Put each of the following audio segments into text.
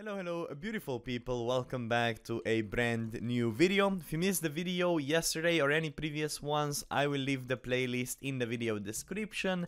Hello, hello, beautiful people. Welcome back to a brand new video. If you missed the video yesterday or any previous ones, I will leave the playlist in the video description.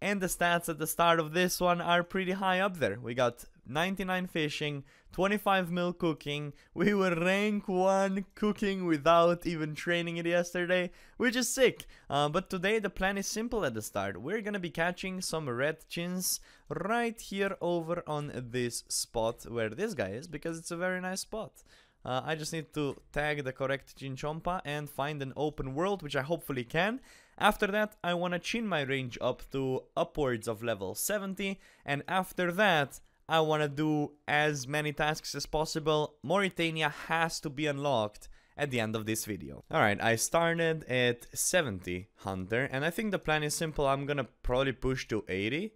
And the stats at the start of this one are pretty high up there. We got 99 fishing, 25 mil cooking. We were rank 1 cooking without even training it yesterday, which is sick. Uh, but today the plan is simple at the start. We're gonna be catching some red chins right here over on this spot where this guy is, because it's a very nice spot. Uh, I just need to tag the correct Chinchompa and find an open world, which I hopefully can. After that, I want to chin my range up to upwards of level 70, and after that, I want to do as many tasks as possible. Morytania has to be unlocked at the end of this video. Alright, I started at 70 Hunter, and I think the plan is simple. I'm gonna probably push to 80.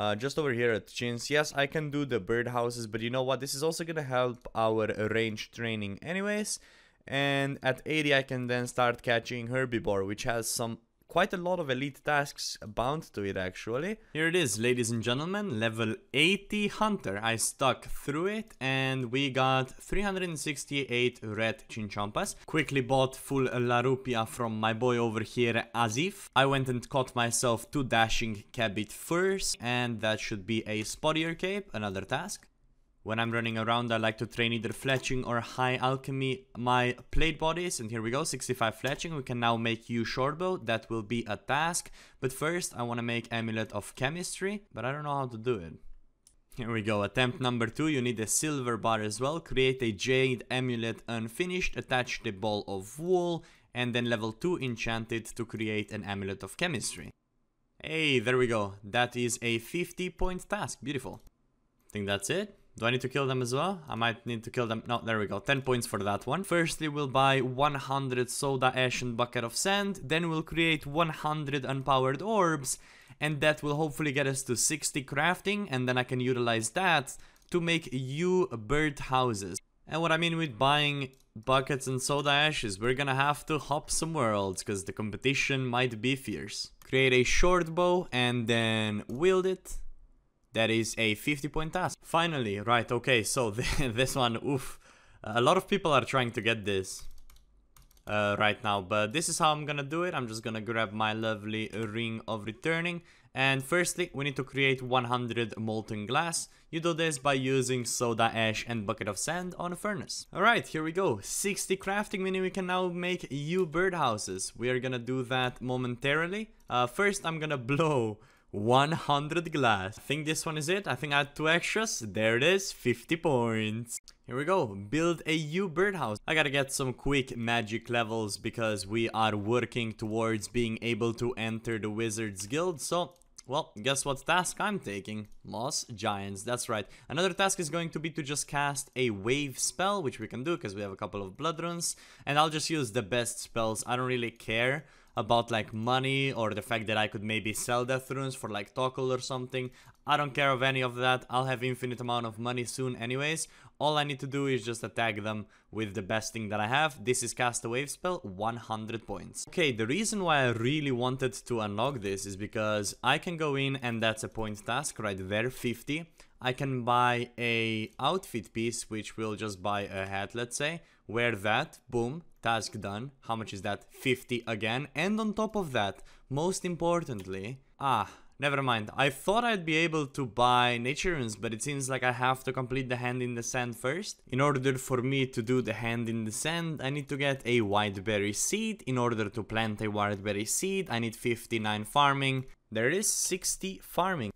Uh, just over here at Chins, yes, I can do the birdhouses, but you know what? This is also gonna help our range training anyways. And at 80, I can then start catching Herbiboar, which has some quite a lot of elite tasks bound to it actually. Here it is ladies and gentlemen, level 80 hunter. I stuck through it and we got 368 red chinchompas. Quickly bought full larupia from my boy over here Azif. I went and caught myself two dashing kebbit first and that should be a spottier cape, another task. When I'm running around, I like to train either fletching or high alchemy my plate bodies. And here we go, 65 fletching. We can now make yew shortbow. That will be a task. But first, I want to make amulet of chemistry, but I don't know how to do it. Here we go, attempt number two, you need a silver bar as well. Create a jade amulet unfinished, attach the ball of wool, and then level 2 enchanted to create an amulet of chemistry. Hey, there we go. That is a 50 point task. Beautiful. Think that's it? Do I need to kill them as well? I might need to kill them. No, there we go. 10 points for that one. Firstly, we'll buy 100 soda ash and bucket of sand. Then we'll create 100 unpowered orbs. And that will hopefully get us to 60 crafting. And then I can utilize that to make yew bird houses. And what I mean with buying buckets and soda ash is we're gonna have to hop some worlds because the competition might be fierce. Create a short bow and then wield it that is a 50 point task. Finally, right, okay, so this one, oof. A lot of people are trying to get this uh, right now, but this is how I'm gonna do it. I'm just gonna grab my lovely ring of returning. And firstly, we need to create 100 molten glass. You do this by using soda ash and bucket of sand on a furnace. Alright, here we go. 60 crafting, meaning we can now make yew birdhouses. We are gonna do that momentarily. Uh, first, I'm gonna blow 100 glass. I think this one is it. I think I had two extras. There it is, 50 points. Here we go, build a yew birdhouse. I gotta get some quick magic levels because we are working towards being able to enter the Wizards Guild. So, well, guess what task I'm taking? Moss Giants, that's right. Another task is going to be to just cast a wave spell, which we can do because we have a couple of blood runes. And I'll just use the best spells. I don't really care about like money or the fact that I could maybe sell death runes for like Tokkul or something. I don't care of any of that. I'll have infinite amount of money soon anyways. All I need to do is just attack them with the best thing that I have. This is cast a wave spell, 100 points. Okay, the reason why I really wanted to unlock this is because I can go in and that's a point task right there, 50. I can buy a outfit piece, which will just buy a hat, let's say. Wear that, boom, task done. How much is that? 50 again. And on top of that, most importantly, ah, Never mind, I thought I'd be able to buy nature runes, but it seems like I have to complete the hand in the sand first. In order for me to do the hand in the sand, I need to get a whiteberry seed. In order to plant a whiteberry seed, I need 59 farming. There is 60 farming.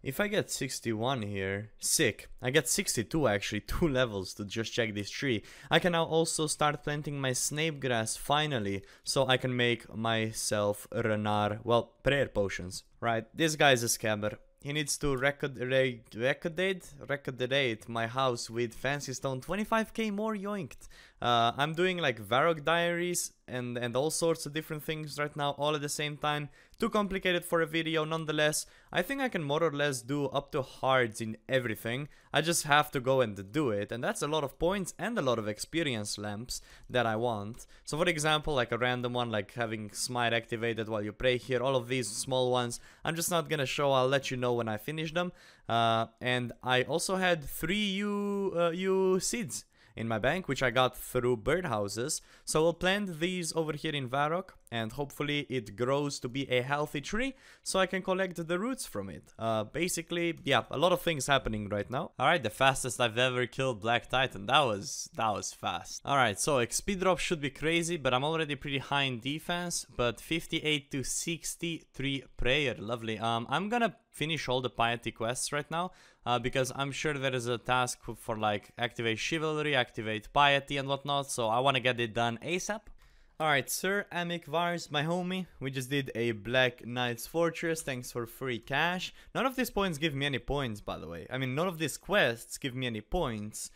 If I get 61 here, sick. I get 62 actually, 2 levels to just check this tree. I can now also start planting my snape grass finally, so I can make myself ranarr, well, prayer potions. Right, this guy's a scammer. He needs to recordate, recordate, recordate my house with fancy stone. 25k more yoinked. Uh, I'm doing like Varrock Diaries and, and all sorts of different things right now all at the same time. Too complicated for a video nonetheless. I think I can more or less do up to hards in everything. I just have to go and do it and that's a lot of points and a lot of experience lamps that I want. So for example like a random one like having Smite activated while you pray here, all of these small ones I'm just not gonna show, I'll let you know when I finish them. Uh, and I also had three U, uh, yew seeds in my bank, which I got through birdhouses. So I'll plant these over here in Varrock, and hopefully it grows to be a healthy tree, so I can collect the roots from it. Uh, basically, yeah, a lot of things happening right now. Alright, the fastest I've ever killed Black Titan. That was, that was fast. Alright, so XP drop should be crazy, but I'm already pretty high in defense, but 58 to 63 prayer, lovely. Um, I'm gonna finish all the piety quests right now uh, because I'm sure there is a task for like activate chivalry, activate piety and whatnot, so I want to get it done ASAP. Alright, Sir Amik Vars, my homie, we just did a Black Knight's Fortress, thanks for free cash. None of these points give me any points, by the way. I mean, none of these quests give me any points.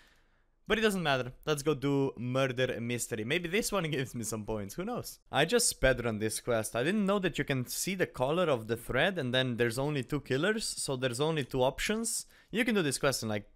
But it doesn't matter. Let's go do Murder Mystery. Maybe this one gives me some points. Who knows? I just speedrun this quest. I didn't know that you can see the color of the thread and then there's only two killers. So there's only two options. You can do this quest in like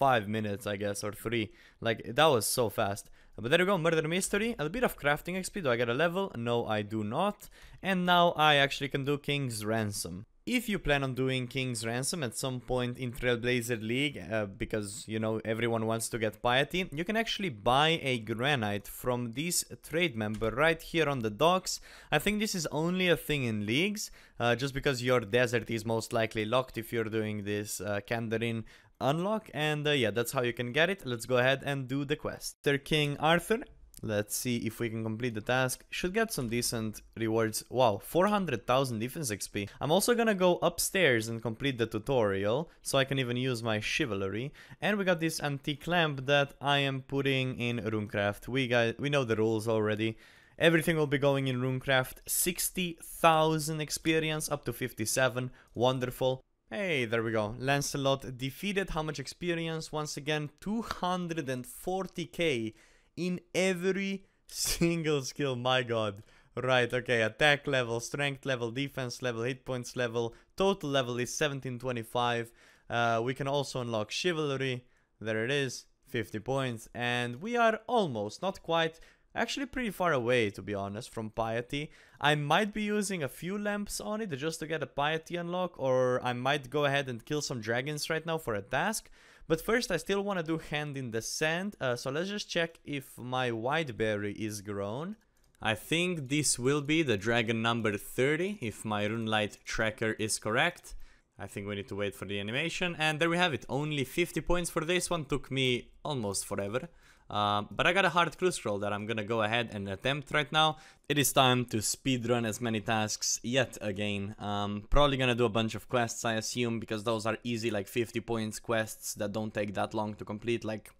five minutes, I guess, or three. Like, that was so fast. But there you go, Murder Mystery. A bit of crafting XP. Do I get a level? No, I do not. And now I actually can do King's Ransom if you plan on doing King's Ransom at some point in Trailblazer League, uh, because, you know, everyone wants to get Piety, you can actually buy a Granite from this trade member right here on the docks. I think this is only a thing in leagues, uh, just because your desert is most likely locked if you're doing this uh, Kandarin unlock, and uh, yeah, that's how you can get it. Let's go ahead and do the quest. Sir King Arthur Let's see if we can complete the task. Should get some decent rewards. Wow, 400,000 defense XP. I'm also gonna go upstairs and complete the tutorial, so I can even use my chivalry. And we got this antique lamp that I am putting in Runecraft. We got, we know the rules already. Everything will be going in Runecraft. 60,000 experience up to 57. Wonderful. Hey, there we go. Lancelot defeated how much experience? Once again, 240k in every single skill. My god. Right, okay, attack level, strength level, defense level, hit points level, total level is 1725. Uh, we can also unlock chivalry, there it is, 50 points, and we are almost, not quite, actually pretty far away to be honest from piety. I might be using a few lamps on it just to get a piety unlock, or I might go ahead and kill some dragons right now for a task. But first I still want to do hand in the sand, uh, so let's just check if my white berry is grown. I think this will be the dragon number 30, if my runelite tracker is correct. I think we need to wait for the animation, and there we have it, only 50 points for this one, took me almost forever. Um, but I got a hard clue scroll that I'm gonna go ahead and attempt right now. It is time to speedrun as many tasks yet again. Um, probably gonna do a bunch of quests I assume because those are easy like 50 points quests that don't take that long to complete like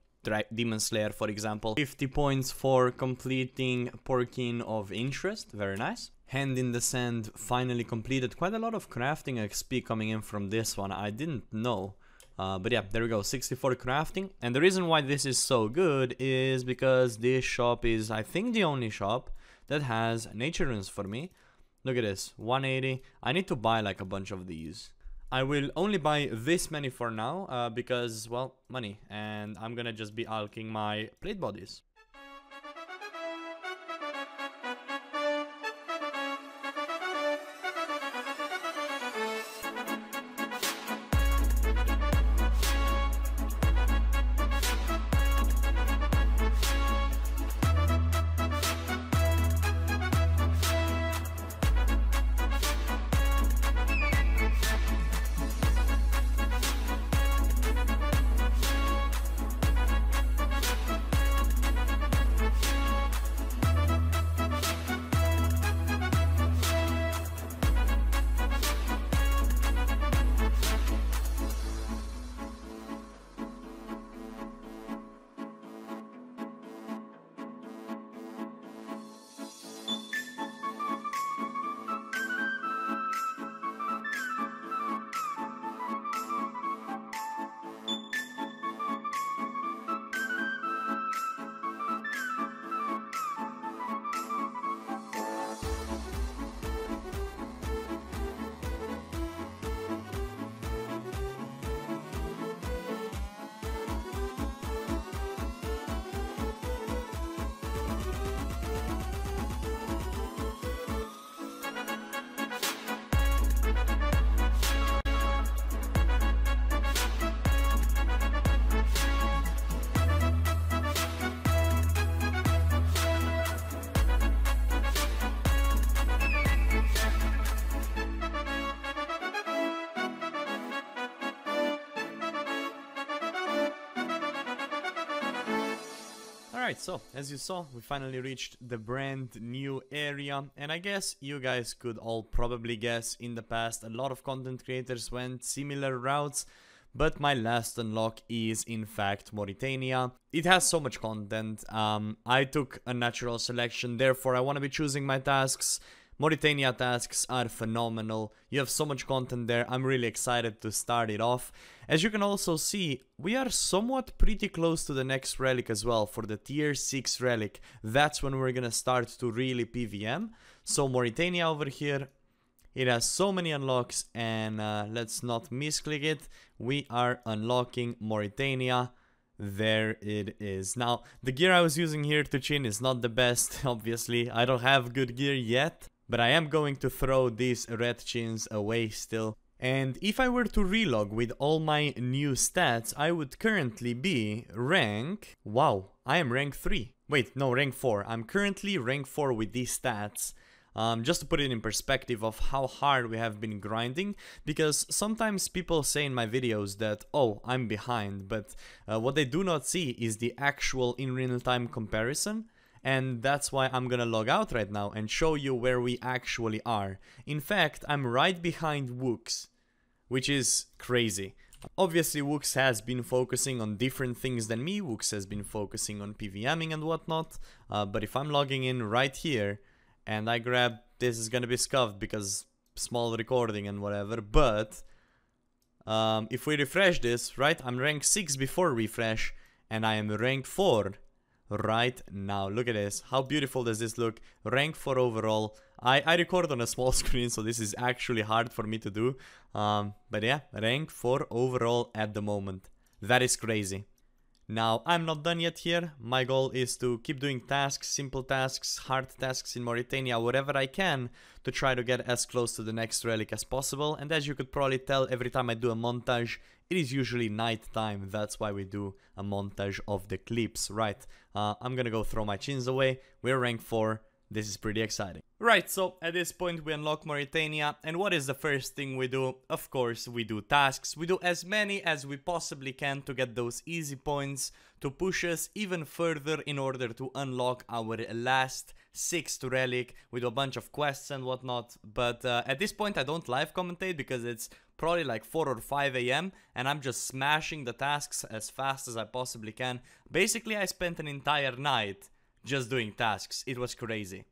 Demon Slayer for example. 50 points for completing Porcine of Interest, very nice. Hand in the Sand finally completed. Quite a lot of crafting XP coming in from this one, I didn't know. Uh, but yeah, there we go, 64 crafting. And the reason why this is so good is because this shop is, I think, the only shop that has nature runes for me. Look at this, 180. I need to buy like a bunch of these. I will only buy this many for now uh, because, well, money. And I'm gonna just be alking my plate bodies. Alright, so as you saw, we finally reached the brand new area and I guess you guys could all probably guess in the past a lot of content creators went similar routes but my last unlock is in fact Morytania. It has so much content, um, I took a natural selection, therefore I want to be choosing my tasks Morytania tasks are phenomenal. You have so much content there. I'm really excited to start it off. As you can also see, we are somewhat pretty close to the next relic as well for the tier 6 relic. That's when we're gonna start to really PVM. So Morytania over here, it has so many unlocks and uh, let's not misclick it. We are unlocking Morytania. There it is. Now, the gear I was using here to chin is not the best, obviously. I don't have good gear yet. But I am going to throw these red chins away still. And if I were to relog with all my new stats, I would currently be rank... Wow, I am rank 3. Wait, no, rank 4. I'm currently rank 4 with these stats. Um, just to put it in perspective of how hard we have been grinding, because sometimes people say in my videos that, oh, I'm behind, but uh, what they do not see is the actual in real time comparison and that's why I'm gonna log out right now and show you where we actually are. In fact, I'm right behind Woox, which is crazy. Obviously, Woox has been focusing on different things than me, Woox has been focusing on PVMing and whatnot, uh, but if I'm logging in right here, and I grab, this is gonna be scuffed because small recording and whatever, but um, if we refresh this, right, I'm ranked 6 before refresh, and I am ranked 4 right now. Look at this. How beautiful does this look? Rank 4 overall. I, I record on a small screen, so this is actually hard for me to do. Um, but yeah, rank 4 overall at the moment. That is crazy. Now, I'm not done yet here. My goal is to keep doing tasks, simple tasks, hard tasks in Morytania, whatever I can to try to get as close to the next relic as possible. And as you could probably tell, every time I do a montage, it is usually night time. That's why we do a montage of the clips. Right, uh, I'm gonna go throw my chins away. We're rank 4. This is pretty exciting. Right, so at this point we unlock Morytania, and what is the first thing we do? Of course, we do tasks. We do as many as we possibly can to get those easy points to push us even further in order to unlock our last sixth relic. We do a bunch of quests and whatnot, but uh, at this point I don't live commentate because it's probably like 4 or 5 a.m. and I'm just smashing the tasks as fast as I possibly can. Basically, I spent an entire night just doing tasks. It was crazy.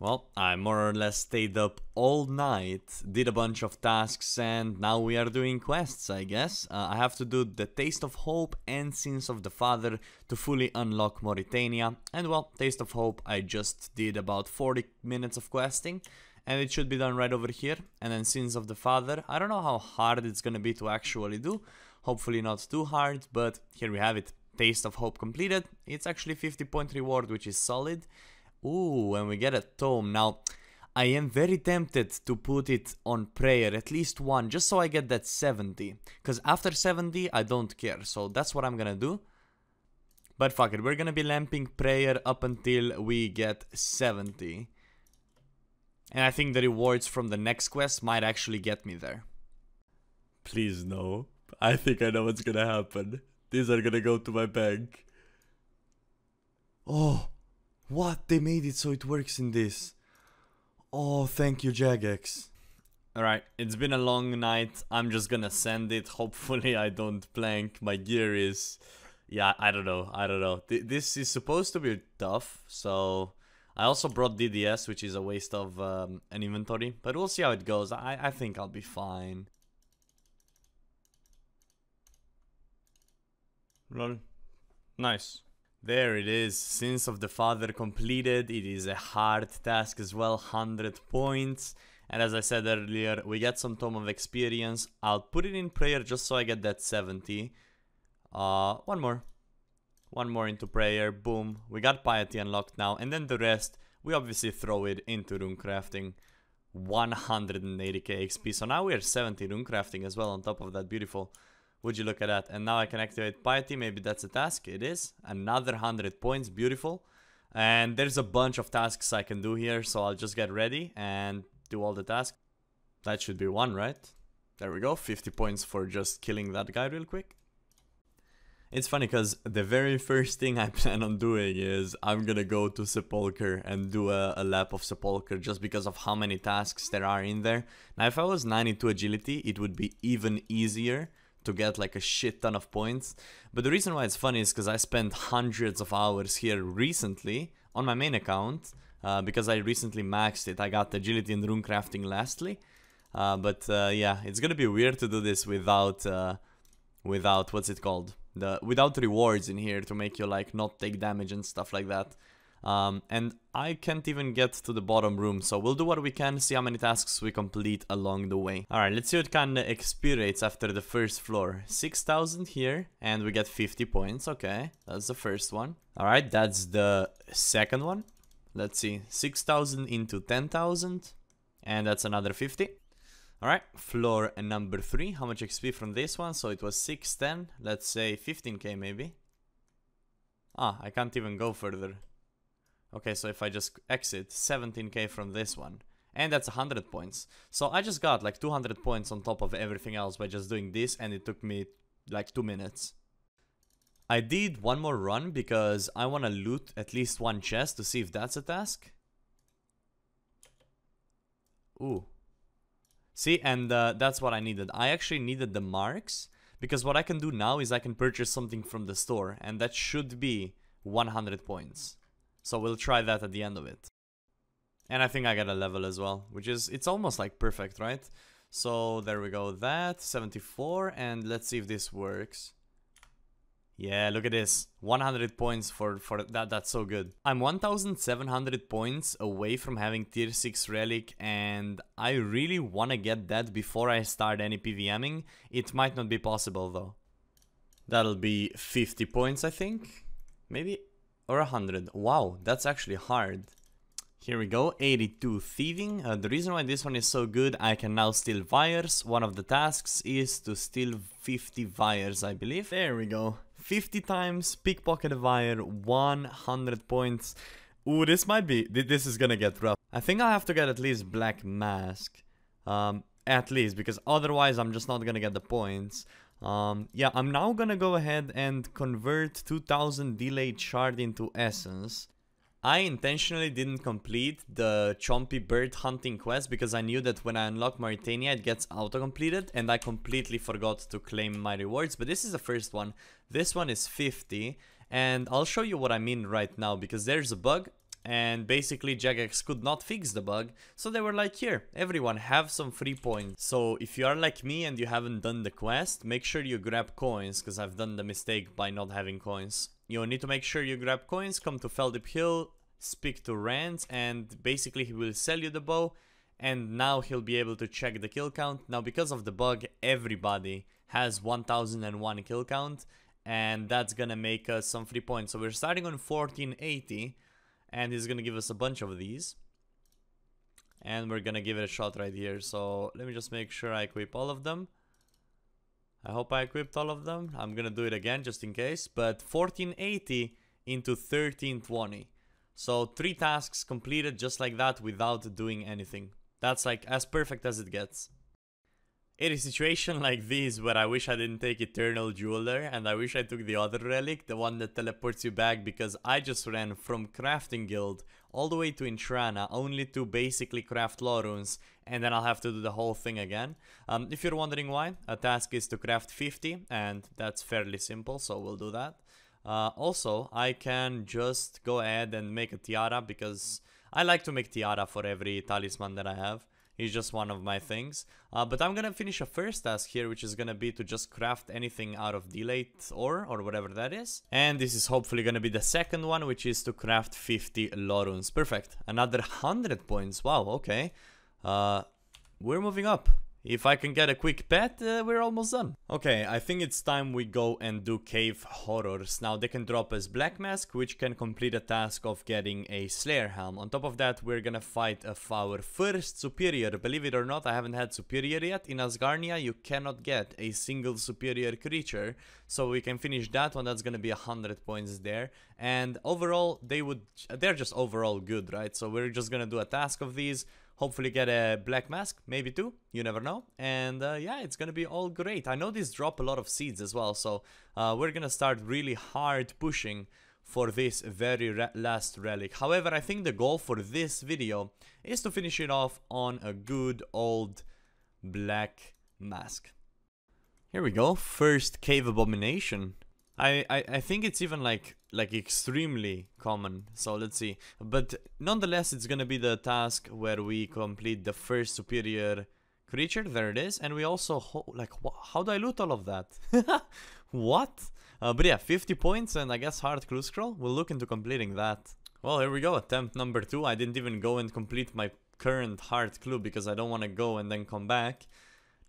Well, I more or less stayed up all night, did a bunch of tasks, and now we are doing quests, I guess. Uh, I have to do the Taste of Hope and Sins of the Father to fully unlock Morytania. And well, Taste of Hope, I just did about 40 minutes of questing, and it should be done right over here. And then Sins of the Father, I don't know how hard it's gonna be to actually do. Hopefully not too hard, but here we have it. Taste of Hope completed. It's actually 50 point reward, which is solid. Ooh, and we get a tome. Now, I am very tempted to put it on prayer, at least one, just so I get that 70. Because after 70, I don't care. So that's what I'm gonna do. But fuck it, we're gonna be lamping prayer up until we get 70. And I think the rewards from the next quest might actually get me there. Please no. I think I know what's gonna happen. These are gonna go to my bank. Oh, what? They made it so it works in this. Oh, thank you, Jagex. Alright, it's been a long night. I'm just gonna send it. Hopefully I don't plank. My gear is... Yeah, I don't know. I don't know. Th this is supposed to be tough, so... I also brought DDS, which is a waste of um, an inventory. But we'll see how it goes. I, I think I'll be fine. Lol. Nice. There it is, Sins of the Father completed, it is a hard task as well, 100 points. And as I said earlier, we get some Tome of Experience. I'll put it in prayer just so I get that 70. Uh, one more. One more into prayer, boom. We got Piety unlocked now. And then the rest, we obviously throw it into runecrafting. 180k XP. So now we're 70 runecrafting as well on top of that beautiful would you look at that? And now I can activate Piety. Maybe that's a task. It is. Another 100 points. Beautiful. And there's a bunch of tasks I can do here. So I'll just get ready and do all the tasks. That should be one, right? There we go. 50 points for just killing that guy real quick. It's funny because the very first thing I plan on doing is I'm gonna go to Sepulcher and do a, a, lap of Sepulcher just because of how many tasks there are in there. Now if I was 92 agility, it would be even easier to get like a shit ton of points. But the reason why it's funny is because I spent hundreds of hours here recently on my main account uh, because I recently maxed it. I got agility and runecrafting lastly. Uh, but uh, yeah, it's gonna be weird to do this without, uh, without, what's it called? the without rewards in here to make you like not take damage and stuff like that. Um, and I can't even get to the bottom room, so we'll do what we can, see how many tasks we complete along the way. Alright, let's see what kind of experience after the first floor. 6,000 here, and we get 50 points, okay, that's the first one. Alright, that's the second one. Let's see, 6,000 into 10,000, and that's another 50. Alright, floor number 3. How much XP from this one? So it was 610. Let's say 15k maybe. Ah, I can't even go further. Okay, so if I just exit, 17k from this one. And that's 100 points. So I just got like 200 points on top of everything else by just doing this and it took me like 2 minutes. I did one more run because I want to loot at least one chest to see if that's a task. Ooh, See, and uh, that's what I needed. I actually needed the marks because what I can do now is I can purchase something from the store and that should be 100 points. So we'll try that at the end of it. And I think I got a level as well, which is, it's almost like perfect, right? So there we go, that, 74, and let's see if this works. Yeah, look at this. 100 points for, for that, that's so good. I'm 1700 points away from having tier 6 relic and I really want to get that before I start any PVMing. It might not be possible though. That'll be 50 points I think. Maybe or 100. Wow, that's actually hard. Here we go, 82 Thieving. Uh, the reason why this one is so good, I can now steal vyres. One of the tasks is to steal 50 vyres, I believe. There we go. 50 times, pickpocket vyre, 100 points. Ooh, this might be, this is gonna get rough. I think I have to get at least Black Mask. Um, at least, because otherwise I'm just not gonna get the points. Um, yeah, I'm now gonna go ahead and convert 2000 daeyalt shard into essence. I intentionally didn't complete the Chompy bird hunting quest because I knew that when I unlock Morytania it gets auto-completed and I completely forgot to claim my rewards, but this is the first one. This one is 50 and I'll show you what I mean right now because there's a bug and basically Jagex could not fix the bug so they were like here everyone have some free points. So if you are like me and you haven't done the quest make sure you grab coins because I've done the mistake by not having coins. You need to make sure you grab coins come to Feldip Hill speak to Rantz and basically he will sell you the bow and now he'll be able to check the kill count. Now because of the bug everybody has 1001 kill count and that's gonna make us some free points. So we're starting on 1480 and he's gonna give us a bunch of these. And we're gonna give it a shot right here. So let me just make sure I equip all of them. I hope I equipped all of them. I'm gonna do it again just in case. But 1480 into 1320 so three tasks completed just like that without doing anything. That's like as perfect as it gets in a situation like this where I wish I didn't take Eternal Jeweler and I wish I took the other relic, the one that teleports you back because I just ran from Crafting Guild all the way to Entrana only to basically craft law runes and then I'll have to do the whole thing again. Um, if you're wondering why, a task is to craft 50 and that's fairly simple so we'll do that. Uh, also, I can just go ahead and make a tiara because I like to make tiara for every talisman that I have. He's just one of my things. Uh, but I'm gonna finish a first task here, which is gonna be to just craft anything out of daeyalt ore, or whatever that is. And this is hopefully gonna be the second one, which is to craft 50 law runes. Perfect. Another 100 points. Wow, okay. Uh, we're moving up. If I can get a quick pet, uh, we're almost done. Okay, I think it's time we go and do cave horrors. Now they can drop us Black Mask, which can complete a task of getting a Slayer Helm. On top of that, we're gonna fight a our first superior. Believe it or not, I haven't had superior yet. In Asgarnia, you cannot get a single superior creature. So we can finish that one, that's gonna be 100 points there. And overall, they would, they're just overall good, right? So we're just gonna do a task of these hopefully get a black mask, maybe two, you never know. And uh, yeah, it's gonna be all great. I know these drop a lot of seeds as well, so uh, we're gonna start really hard pushing for this very last relic. However, I think the goal for this video is to finish it off on a good old black mask. Here we go, first cave abomination. I, I, I think it's even like like extremely common. So let's see. But nonetheless it's gonna be the task where we complete the first superior creature. There it is. And we also like how do I loot all of that? What? Uh, but yeah 50 points and I guess hard clue scroll. We'll look into completing that. Well here we go. Attempt number two. I didn't even go and complete my current hard clue because I don't want to go and then come back.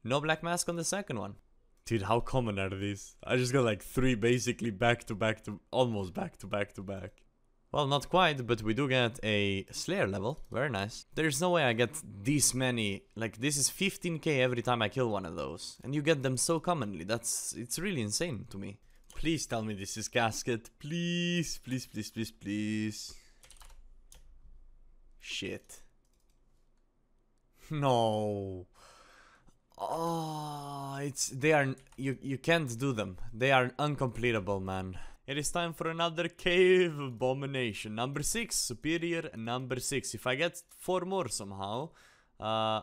No black mask on the second one Dude, how common are these? I just got like three basically back to back to almost back to back to back. Well, not quite, but we do get a Slayer level. Very nice. There's no way I get this many. Like, this is 15k every time I kill one of those. And you get them so commonly. That's... It's really insane to me. Please tell me this is casket. Please, please, please, please, please. Shit. No. Oh, it's they are you you can't do them. They are uncompletable, man. It is time for another cave abomination. Number six, superior number six. If I get four more somehow, uh,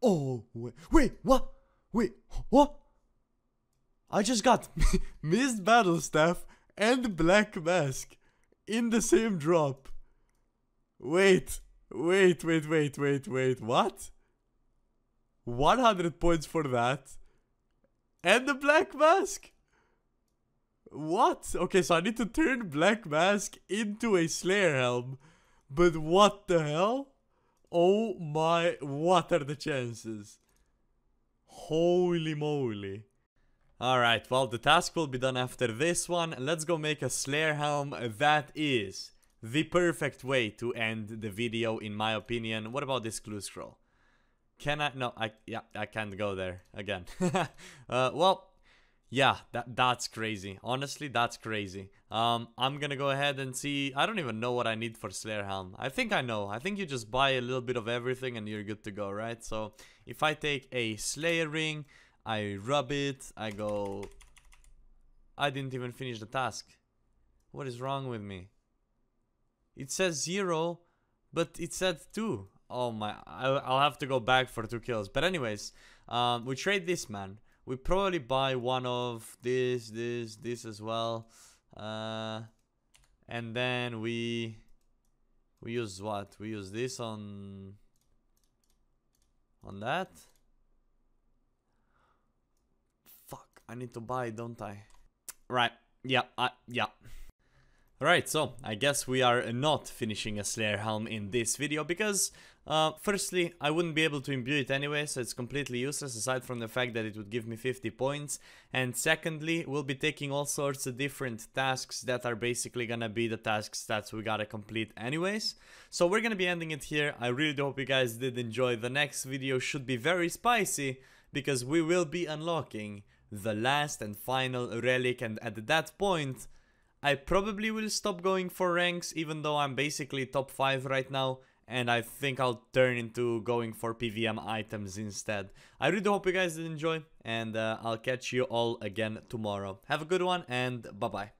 oh wait, wait, what? Wait, what? I just got mist battle staff and black mask in the same drop. Wait, wait, wait, wait, wait, wait. What? 100 points for that. And the Black Mask. What? Okay, so I need to turn Black Mask into a Slayer Helm. But what the hell? Oh my, what are the chances? Holy moly. Alright, well the task will be done after this one. Let's go make a Slayer Helm. That is the perfect way to end the video in my opinion. What about this clue scroll? Can I? No, I yeah, I can't go there again. uh, well, yeah, that that's crazy. Honestly, that's crazy. Um, I'm gonna go ahead and see. I don't even know what I need for Slayer Helm. I think I know. I think you just buy a little bit of everything and you're good to go, right? So if I take a Slayer ring, I rub it. I go. I didn't even finish the task. What is wrong with me? It says zero, but it said two. Oh my, I'll have to go back for two kills. But anyways, um, we trade this man. We probably buy one of this, this, this as well. Uh, and then we, we use what? We use this on, on that. Fuck, I need to buy, don't I? Right, yeah, I, yeah. Right, so I guess we are not finishing a Slayer Helm in this video because uh, firstly, I wouldn't be able to imbue it anyway, so it's completely useless aside from the fact that it would give me 50 points. And secondly, we'll be taking all sorts of different tasks that are basically gonna be the tasks that we gotta complete anyways. So we're gonna be ending it here. I really do hope you guys did enjoy. The next video should be very spicy because we will be unlocking the last and final relic and at that point I probably will stop going for ranks even though I'm basically top 5 right now and I think I'll turn into going for PVM items instead. I really hope you guys did enjoy and uh, I'll catch you all again tomorrow. Have a good one and bye bye.